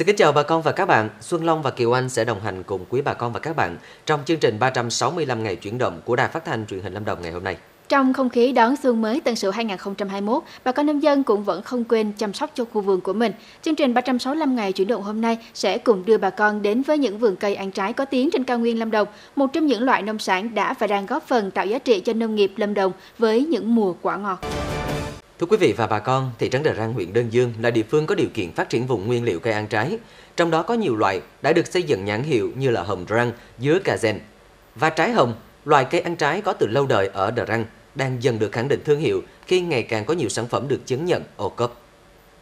Xin kính chào bà con và các bạn. Xuân Long và Kiều Anh sẽ đồng hành cùng quý bà con và các bạn trong chương trình 365 ngày chuyển động của Đài Phát thanh Truyền hình Lâm Đồng ngày hôm nay. Trong không khí đón xuân mới Tân Sửu 2021, bà con nông dân cũng vẫn không quên chăm sóc cho khu vườn của mình. Chương trình 365 ngày chuyển động hôm nay sẽ cùng đưa bà con đến với những vườn cây ăn trái có tiếng trên cao nguyên Lâm Đồng, một trong những loại nông sản đã và đang góp phần tạo giá trị cho nông nghiệp Lâm Đồng với những mùa quả ngọt. Thưa quý vị và bà con, thị trấn Đà Răng, huyện Đơn Dương là địa phương có điều kiện phát triển vùng nguyên liệu cây ăn trái. Trong đó có nhiều loại đã được xây dựng nhãn hiệu như là hồng răng, dứa cà rèn. Và trái hồng, loài cây ăn trái có từ lâu đời ở Đà Răng, đang dần được khẳng định thương hiệu khi ngày càng có nhiều sản phẩm được chứng nhận ô cốp.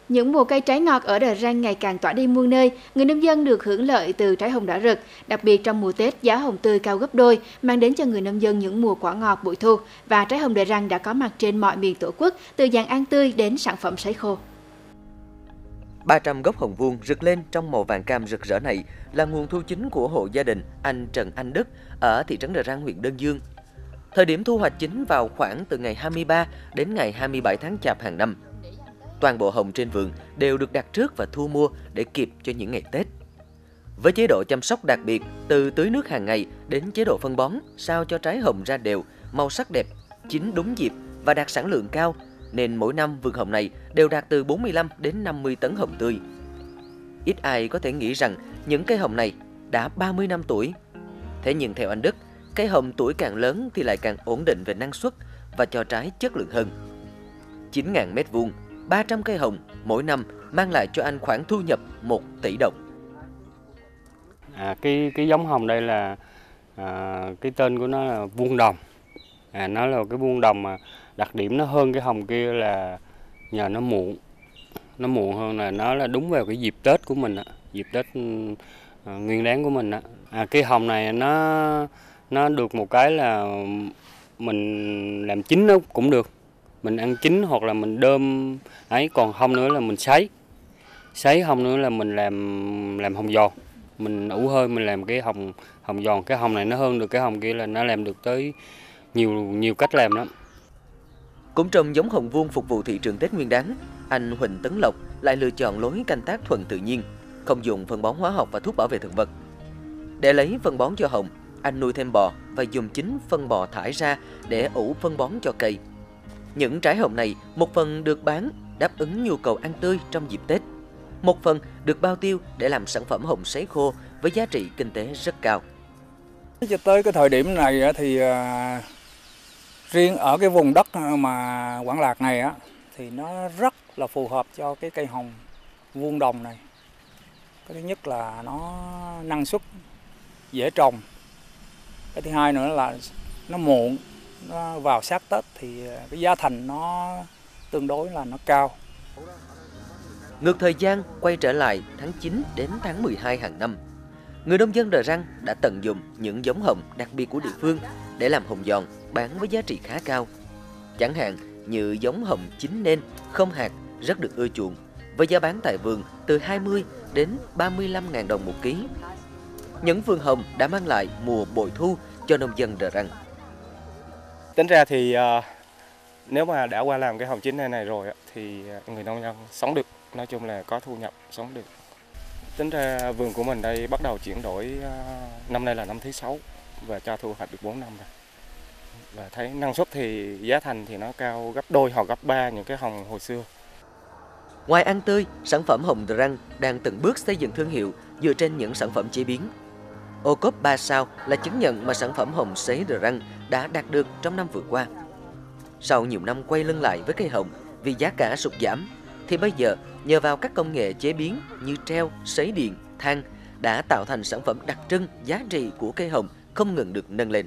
Những mùa cây trái ngọt ở Đà Răng ngày càng tỏa đi muôn nơi, người nông dân được hưởng lợi từ trái hồng đỏ rực, đặc biệt trong mùa Tết giá hồng tươi cao gấp đôi, mang đến cho người nông dân những mùa quả ngọt bội thu và trái hồng Đà Răng đã có mặt trên mọi miền Tổ quốc, từ dạng ăn tươi đến sản phẩm sấy khô. 300 gốc hồng vuông rực lên trong màu vàng cam rực rỡ này là nguồn thu chính của hộ gia đình anh Trần Anh Đức ở thị trấn Đà Răng, huyện Đơn Dương. Thời điểm thu hoạch chính vào khoảng từ ngày 23 đến ngày 27 tháng Chạp hàng năm. Toàn bộ hồng trên vườn đều được đặt trước và thu mua để kịp cho những ngày Tết. Với chế độ chăm sóc đặc biệt từ tưới nước hàng ngày đến chế độ phân bón sao cho trái hồng ra đều, màu sắc đẹp, chín đúng dịp và đạt sản lượng cao nên mỗi năm vườn hồng này đều đạt từ 45 đến 50 tấn hồng tươi. Ít ai có thể nghĩ rằng những cây hồng này đã 30 năm tuổi. Thế nhưng theo anh Đức, cây hồng tuổi càng lớn thì lại càng ổn định về năng suất và cho trái chất lượng hơn. 9.000 mét vuông, 300 cây hồng mỗi năm mang lại cho anh khoản thu nhập 1 tỷ đồng. À, cái cái giống hồng đây là à, cái tên của nó là vuông đồng. À, nó là cái vuông đồng mà đặc điểm nó hơn cái hồng kia là nhờ nó muộn nó muộn hơn là nó là đúng vào cái dịp tết của mình á dịp tết ừ, à, nguyên đáng của mình á à, cái hồng này nó nó được một cái là mình làm chín nó cũng được mình ăn chín hoặc là mình đơm ấy còn không nữa là mình sấy sấy không nữa là mình làm làm hồng giòn mình ủ hơi mình làm cái hồng hồng giòn cái hồng này nó hơn được cái hồng kia là nó làm được tới nhiều nhiều cách làm lắm cũng trong giống hồng vuông phục vụ thị trường Tết Nguyên đán, anh Huỳnh Tấn Lộc lại lựa chọn lối canh tác thuần tự nhiên, không dùng phân bón hóa học và thuốc bảo vệ thực vật. Để lấy phân bón cho hồng, anh nuôi thêm bò và dùng chính phân bò thải ra để ủ phân bón cho cây. Những trái hồng này một phần được bán đáp ứng nhu cầu ăn tươi trong dịp Tết. Một phần được bao tiêu để làm sản phẩm hồng sấy khô với giá trị kinh tế rất cao. Cho tới cái thời điểm này thì à, riêng ở cái vùng đất à, mà Quảng Lạc này á thì nó rất là phù hợp cho cái cây hồng vuông đồng này. Cái thứ nhất là nó năng suất dễ trồng. Cái thứ hai nữa là nó muộn, nó vào sát Tết thì ờ, cái giá thành nó tương đối là nó cao. Ngược thời gian quay trở lại tháng 9 đến tháng 12 hàng năm, người nông dân Đờ Răng đã tận dụng những giống hồng đặc biệt của địa phương để làm hồng giòn bán với giá trị khá cao. Chẳng hạn như giống hồng chín nên, không hạt rất được ưa chuộng với giá bán tại vườn từ 20 đến 35 ngàn đồng một ký. Những vườn hồng đã mang lại mùa bội thu cho nông dân Đờ Răng. Tính ra thì ờ, nếu mà đã qua làm cái hồng chính này này rồi thì ờ, người nông dân sống được, nói chung là có thu nhập sống được. Tính ra vườn của mình đây bắt đầu chuyển đổi ờ, năm nay là năm thứ sáu và cho thu hoạch được 4 năm rồi và thấy năng suất thì giá thành thì nó cao gấp đôi hoặc gấp ba những cái hồng hồi xưa. Ngoài ăn tươi, sản phẩm hồng Răng đang từng bước xây dựng thương hiệu dựa trên những sản phẩm chế biến. Ô cốp 3 sao là chứng nhận mà sản phẩm hồng sấy The Răng đã đạt được trong năm vừa qua. Sau nhiều năm quay lưng lại với cây hồng vì giá cả sụt giảm, thì bây giờ nhờ vào các công nghệ chế biến như treo, sấy điện, than đã tạo thành sản phẩm đặc trưng giá trị của cây hồng không ngừng được nâng lên.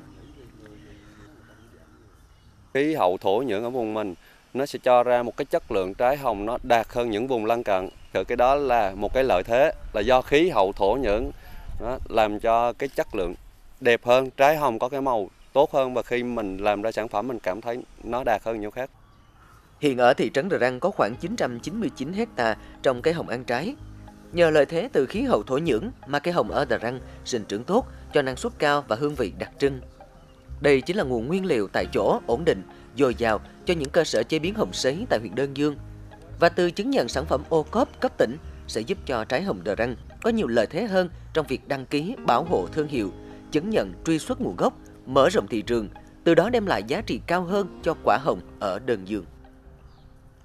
Khí hậu thổ nhưỡng ở vùng mình nó sẽ cho ra một cái chất lượng trái hồng nó đạt hơn những vùng lân cận. Cái đó là một cái lợi thế là do khí hậu thổ nhưỡng đó, làm cho cái chất lượng đẹp hơn, trái hồng có cái màu tốt hơn và khi mình làm ra sản phẩm mình cảm thấy nó đạt hơn nhiều khác. Hiện ở thị trấn Đờ Răng có khoảng 999 hecta trồng cây hồng ăn trái. Nhờ lợi thế từ khí hậu thổ nhưỡng mà cây hồng ở Đà Răng sinh trưởng tốt, cho năng suất cao và hương vị đặc trưng. Đây chính là nguồn nguyên liệu tại chỗ ổn định, dồi dào cho những cơ sở chế biến hồng sấy tại huyện Đơn Dương. Và từ chứng nhận sản phẩm ô cốp cấp tỉnh sẽ giúp cho trái hồng Đà răng có nhiều lợi thế hơn trong việc đăng ký bảo hộ thương hiệu, chứng nhận truy xuất nguồn gốc, mở rộng thị trường, từ đó đem lại giá trị cao hơn cho quả hồng ở Đơn Dương.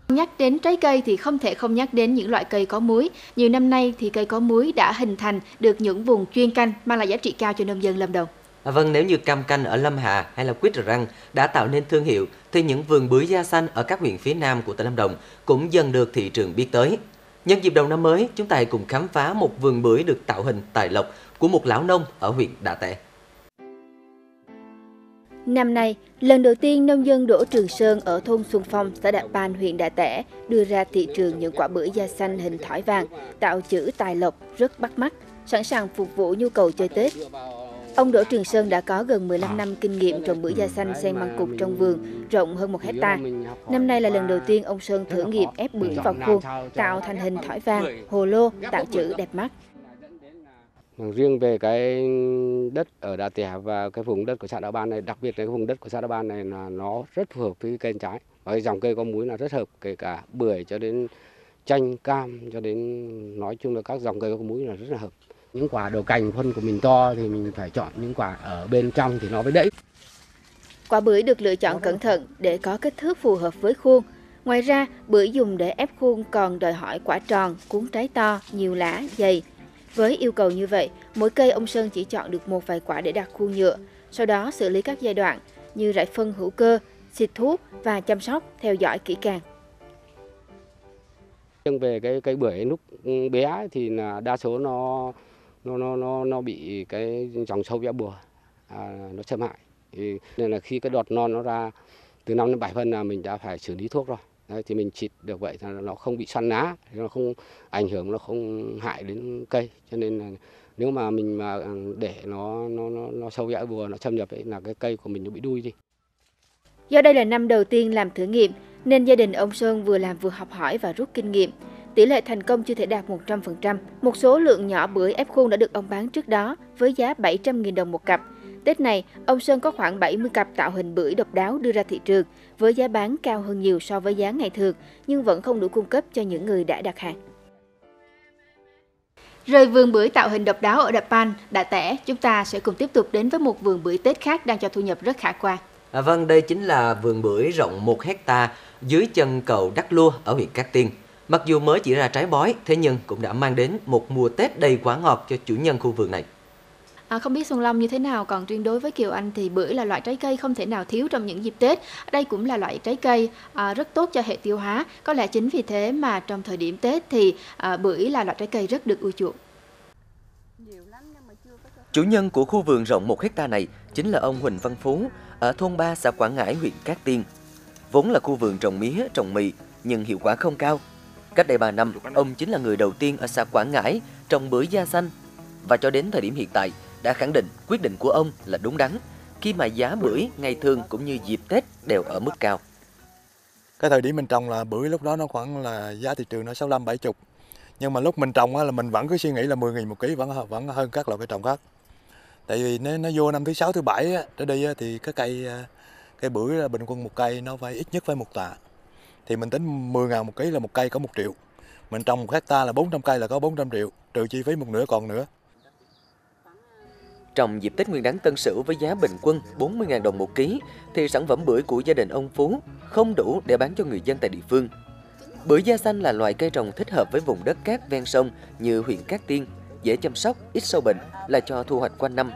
Nhắc đến trái cây thì không thể không nhắc đến những loại cây có muối. Nhiều năm nay thì cây có muối đã hình thành được những vùng chuyên canh mang lại giá trị cao cho nông dân Lâm Đồng. À, vâng, nếu như cam canh ở Lâm Hà hay là quýt răng đã tạo nên thương hiệu, thì những vườn bưởi da xanh ở các huyện phía nam của tỉnh Lâm Đồng cũng dần được thị trường biết tới. Nhân dịp đầu năm mới, chúng ta hãy cùng khám phá một vườn bưởi được tạo hình tài lộc của một lão nông ở huyện Đà Tẻ. Năm nay, lần đầu tiên nông dân Đỗ Trường Sơn ở thôn Xuân Phong, xã Đạ Ban, huyện Đà Tẻ đưa ra thị trường những quả bưởi da xanh hình thỏi vàng, tạo chữ tài lộc rất bắt mắt, sẵn sàng phục vụ nhu cầu chơi Tết. Ông Đỗ Trường Sơn đã có gần 15 năm kinh nghiệm trồng bưởi da xanh xen măng cụt trong vườn, rộng hơn một hecta. Năm nay là lần đầu tiên ông Sơn thử nghiệm ép bưởi vào khuôn, tạo thành hình thỏi vàng, hồ lô, tạo chữ đẹp mắt. Vâng, riêng về cái đất ở Đà Tẻ và cái vùng đất của xã Đà Ban này, đặc biệt là cái vùng đất của xã Đà Ban này là nó rất phù hợp với cây trái. Và cái dòng cây có múi là rất hợp, kể cả bưởi cho đến chanh, cam cho đến nói chung là các dòng cây có múi là rất là hợp. Những quả đầu cành phân của mình to thì mình phải chọn những quả ở bên trong thì nó mới đẫy. Quả bưởi được lựa chọn cẩn thận để có kích thước phù hợp với khuôn. Ngoài ra, bưởi dùng để ép khuôn còn đòi hỏi quả tròn, cuốn trái to, nhiều lá, dày. Với yêu cầu như vậy, mỗi cây ông Sơn chỉ chọn được một vài quả để đặt khuôn nhựa, sau đó xử lý các giai đoạn như rải phân hữu cơ, xịt thuốc và chăm sóc, theo dõi kỹ càng. Riêng về cái cây bưởi lúc bé thì là đa số nó nó nó nó nó bị cái dòng sâu vẽ bùa à, nó xâm hại. Thì nên là khi cái đọt non nó ra từ 5 đến 7 phân là mình đã phải xử lý thuốc rồi. Đấy, thì mình xịt được vậy là nó không bị xoăn lá, nó không ảnh hưởng, nó không hại đến cây. Cho nên là nếu mà mình mà để nó nó nó, nó sâu dã bùa nó xâm nhập ấy là cái cây của mình nó bị đuôi đi. Do đây là năm đầu tiên làm thử nghiệm nên gia đình ông Sơn vừa làm vừa học hỏi và rút kinh nghiệm. Tỷ lệ thành công chưa thể đạt 100%. Một số lượng nhỏ bưởi ép khuôn đã được ông bán trước đó với giá 700.000 đồng một cặp. Tết này, ông Sơn có khoảng 70 cặp tạo hình bưởi độc đáo đưa ra thị trường với giá bán cao hơn nhiều so với giá ngày thường nhưng vẫn không đủ cung cấp cho những người đã đặt hàng. Rời vườn bưởi tạo hình độc đáo ở Đà Pan, Đà Tẻ, chúng ta sẽ cùng tiếp tục đến với một vườn bưởi Tết khác đang cho thu nhập rất khả quan. À, vâng, đây chính là vườn bưởi rộng 1 hecta dưới chân cầu Đắc Lua ở huyện Cát Tiên. Mặc dù mới chỉ ra trái bói, thế nhưng cũng đã mang đến một mùa Tết đầy quả ngọt cho chủ nhân khu vườn này. À, không biết Xuân Long như thế nào, còn riêng đối với Kiều Anh thì bưởi là loại trái cây không thể nào thiếu trong những dịp Tết. Đây cũng là loại trái cây à, rất tốt cho hệ tiêu hóa. Có lẽ chính vì thế mà trong thời điểm Tết thì à, bưởi là loại trái cây rất được ưa chuộng. Chủ nhân của khu vườn rộng 1 hecta này chính là ông Huỳnh Văn Phú ở thôn 3 xã Quảng Ngãi, huyện Cát Tiên. Vốn là khu vườn trồng mía, trồng mì nhưng hiệu quả không cao. Cách đây 3 năm, ông chính là người đầu tiên ở xã Quảng Ngãi trồng bưởi da xanh và cho đến thời điểm hiện tại đã khẳng định quyết định của ông là đúng đắn khi mà giá bưởi ngày thường cũng như dịp Tết đều ở mức cao. Cái thời điểm mình trồng là bưởi lúc đó nó khoảng là giá thị trường nó 65 70. Nhưng mà lúc mình trồng là mình vẫn cứ suy nghĩ là 10 000 một ký vẫn vẫn hơn các loại cây trồng khác. Tại vì nếu nó vô năm thứ sáu thứ bảy trở đi thì cái cây à, cây bưởi bình quân một cây nó phải ít nhất phải một tạ. Thì mình tính 10 ngàn một ký là một cây có một triệu. Mình trồng một hecta là 400 cây là có 400 triệu, trừ chi phí một nửa còn nữa. Trong dịp Tết Nguyên đán Tân Sửu với giá bình quân 40.000 đồng một ký, thì sản phẩm bưởi của gia đình ông Phú không đủ để bán cho người dân tại địa phương. Bưởi da xanh là loại cây trồng thích hợp với vùng đất cát ven sông như huyện Cát Tiên, dễ chăm sóc, ít sâu bệnh, là cho thu hoạch quanh năm.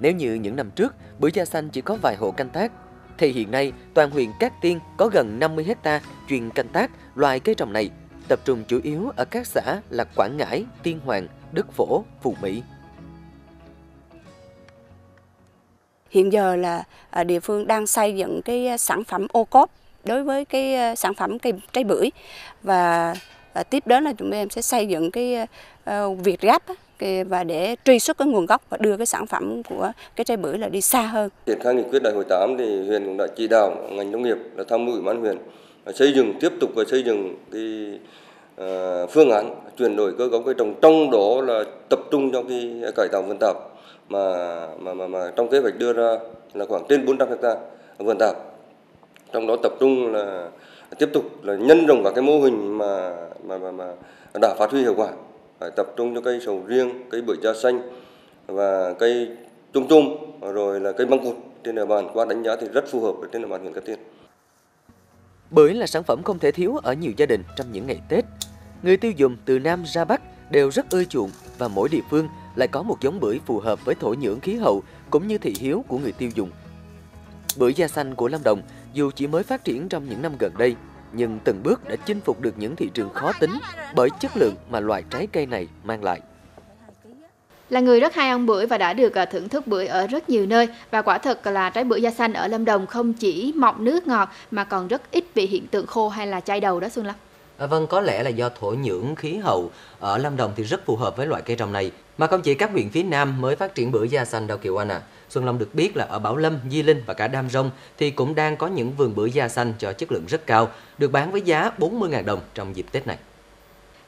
Nếu như những năm trước, bưởi da xanh chỉ có vài hộ canh tác, thì hiện nay toàn huyện Cát Tiên có gần 50 hecta chuyên canh tác loài cây trồng này, tập trung chủ yếu ở các xã là Quảng Ngãi, Tiên Hoàng, Đức Phổ, Phù Mỹ. Hiện giờ là à, địa phương đang xây dựng cái à, sản phẩm ô cốp đối với cái à, sản phẩm cây trái bưởi và tiếp đến là chúng em sẽ xây dựng cái việc gáp và để truy xuất cái nguồn gốc và đưa cái sản phẩm của cái trái bưởi là đi xa hơn. Triển khai nghị quyết đại hội 8 thì huyện cũng đã chỉ đạo ngành nông nghiệp là tham mưu ủy ban huyện xây dựng tiếp tục và xây dựng cái ờ, phương án chuyển đổi cơ cấu cây trồng trong đó là tập trung trong cái cải tạo vườn tạp. Mà mà mà, mà trong kế hoạch đưa ra là khoảng trên 400 hecta vườn tạp. Trong đó tập trung là tiếp tục là nhân rộng các cái mô hình mà mà mà, mà đã phát huy hiệu quả phải tập trung cho cây sầu riêng cây bưởi da xanh và cây chung chung rồi là cây măng cụt trên địa bàn qua đánh giá thì rất phù hợp với trên địa bàn huyện Cát Tiên. Bưởi là sản phẩm không thể thiếu ở nhiều gia đình trong những ngày Tết. Người tiêu dùng từ Nam ra Bắc đều rất ưa chuộng và mỗi địa phương lại có một giống bưởi phù hợp với thổ nhưỡng khí hậu cũng như thị hiếu của người tiêu dùng. Bưởi da xanh của Lâm Đồng dù chỉ mới phát triển trong những năm gần đây, nhưng từng bước đã chinh phục được những thị trường khó tính bởi chất lượng mà loại trái cây này mang lại. Là người rất hay ăn bưởi và đã được à, thưởng thức bưởi ở rất nhiều nơi và quả thật là trái bưởi da xanh ở Lâm Đồng không chỉ mọng nước ngọt mà còn rất ít bị hiện tượng khô hay là chai đầu đó Xuân Lâm. À, vâng, có lẽ là do thổ nhưỡng khí hậu ở Lâm Đồng thì rất phù hợp với loại cây trồng này. Mà không chỉ các huyện phía Nam mới phát triển bưởi da xanh đâu Kiều Anh à. Xuân Long được biết là ở Bảo Lâm, Di Linh và cả Đam Rông thì cũng đang có những vườn bưởi da xanh cho chất lượng rất cao, được bán với giá 40.000 đồng trong dịp Tết này.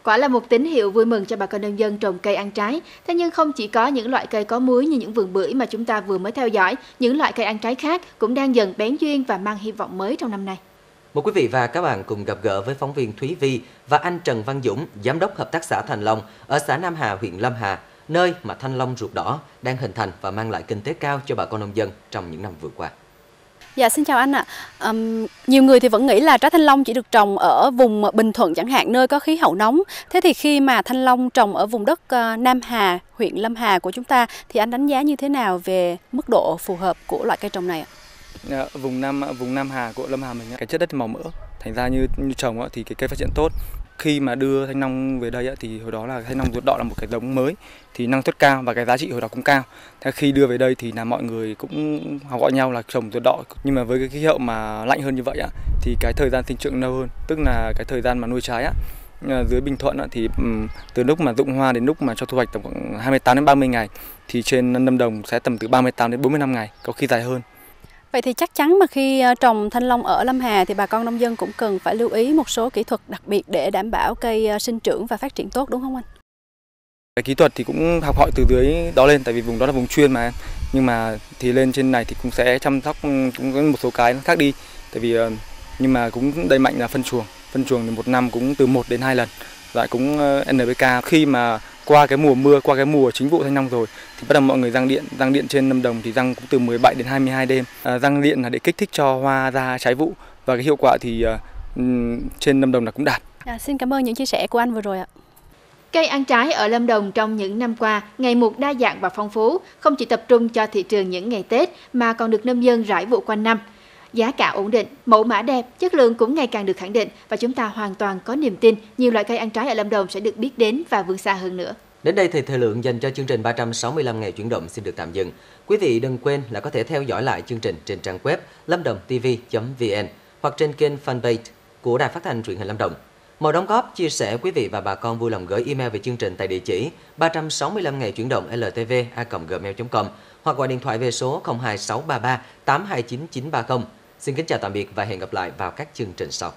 Quả là một tín hiệu vui mừng cho bà con nông dân trồng cây ăn trái. Thế nhưng không chỉ có những loại cây có muối như những vườn bưởi mà chúng ta vừa mới theo dõi, những loại cây ăn trái khác cũng đang dần bén duyên và mang hy vọng mới trong năm nay. Mời quý vị và các bạn cùng gặp gỡ với phóng viên Thúy Vi và anh Trần Văn Dũng, giám đốc hợp tác xã Thành Long ở xã Nam Hà, huyện Lâm Hà, nơi mà thanh long ruột đỏ đang hình thành và mang lại kinh tế cao cho bà con nông dân trong những năm vừa qua. Dạ xin chào anh ạ. À. Um, nhiều người thì vẫn nghĩ là trái thanh long chỉ được trồng ở vùng Bình Thuận chẳng hạn nơi có khí hậu nóng. Thế thì khi mà thanh long trồng ở vùng đất uh, Nam Hà, huyện Lâm Hà của chúng ta thì anh đánh giá như thế nào về mức độ phù hợp của loại cây trồng này ạ? Dạ, vùng Nam vùng Nam Hà của Lâm Hà mình cái chất đất màu mỡ, thành ra như, như trồng thì cái cây phát triển tốt khi mà đưa thanh long về đây thì hồi đó là thanh long ruột đỏ là một cái giống mới thì năng suất cao và cái giá trị hồi đó cũng cao. Thế khi đưa về đây thì là mọi người cũng học gọi nhau là trồng ruột đỏ nhưng mà với cái khí hậu mà lạnh hơn như vậy thì cái thời gian sinh trưởng lâu hơn, tức là cái thời gian mà nuôi trái á ờ, dưới Bình Thuận thì từ lúc mà dụng hoa đến lúc mà cho thu hoạch tầm khoảng 28 đến 30 ngày thì trên Lâm Đồng sẽ tầm từ 38 đến 45 ngày, có khi dài hơn. Vậy thì chắc chắn mà khi ờ, trồng thanh long ở Lâm Hà thì bà con nông dân cũng cần phải lưu ý một số kỹ thuật đặc biệt để đảm bảo cây ờ, sinh trưởng và phát triển tốt, đúng không anh? Cái kỹ thuật thì cũng học hỏi từ dưới đó lên, tại vì vùng đó là vùng chuyên mà nhưng mà thì lên trên này thì cũng sẽ chăm sóc ừ, cũng có một số cái nó khác đi. Tại vì ờ, nhưng mà cũng đầy mạnh là phân chuồng. Phân chuồng thì một năm cũng từ 1 đến 2 lần. Lại cũng NPK khi mà qua cái mùa mưa qua cái mùa chính vụ thanh long rồi thì bắt đầu mọi người răng điện răng điện trên Lâm Đồng thì răng cũng từ 17 đến 22 đêm à, răng điện là để kích thích cho hoa ra trái vụ và cái hiệu quả thì uh, trên Lâm Đồng là cũng đạt. À, xin cảm ơn những chia sẻ của anh vừa rồi ạ. Cây ăn trái ở Lâm Đồng trong những năm qua ngày một đa dạng và phong phú, không chỉ tập trung cho thị trường những ngày Tết mà còn được nông dân rải vụ quanh năm. Giá cả ổn định, mẫu mã đẹp, chất lượng cũng ngày càng được khẳng định và chúng ta hoàn toàn có niềm tin nhiều loại cây ăn trái ở Lâm Đồng sẽ được biết đến và vươn xa hơn nữa. Đến đây thì thời lượng dành cho chương trình 365 ngày chuyển động xin được tạm dừng. Quý vị đừng quên là có thể theo dõi lại chương trình trên trang web lamdongtv.vn hoặc trên kênh fanpage của Đài Phát thanh Truyền hình Lâm Đồng. Mọi đóng góp, chia sẻ quý vị và bà con vui lòng gửi email về chương trình tại địa chỉ 365 ngày chuyển động ltv@gmail.com hoặc gọi điện thoại về số 02633 829930. Xin kính chào tạm biệt và hẹn gặp lại vào các chương trình sau.